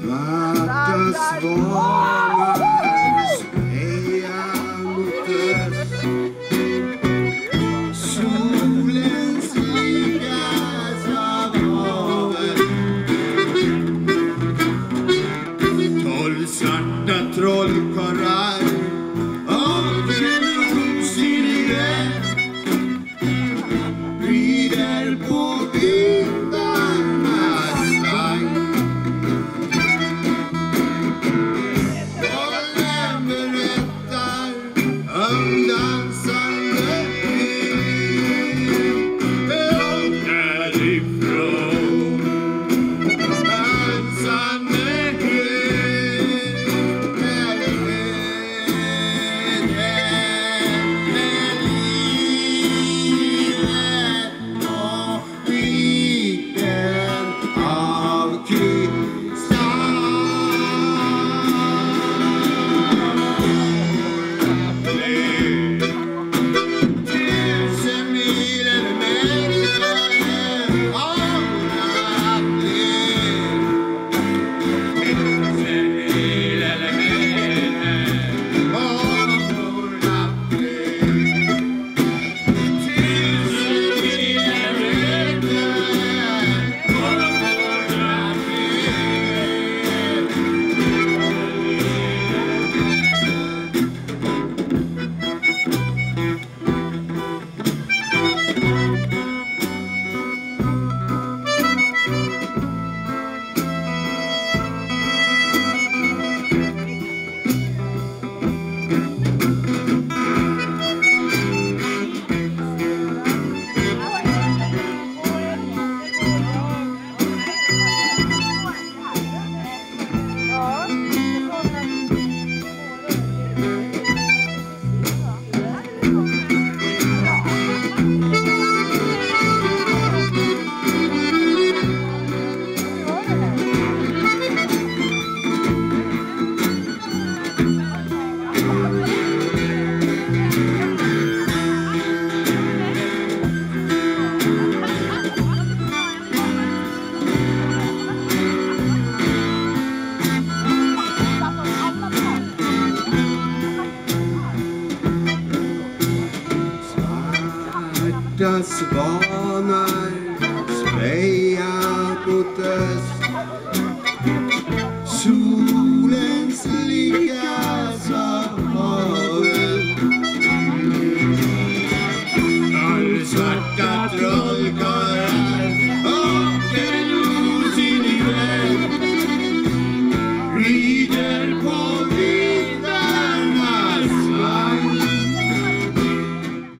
Svarta svanar speja mot öst Solen slingas av havet. Tolv svarta trollkarlar. Dansande Långt därifrån Mot öst Solen slingas av havet Svarta trollkarlar en osynlig vän